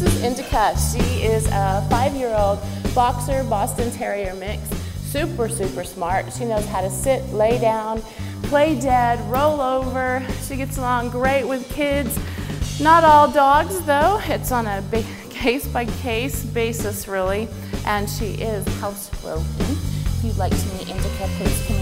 This is Indica. She is a five-year-old boxer Boston Terrier mix. Super, super smart. She knows how to sit, lay down, play dead, roll over. She gets along great with kids. Not all dogs though. It's on a case by case basis really. And she is housebroken. If you'd like to meet Indica, please come.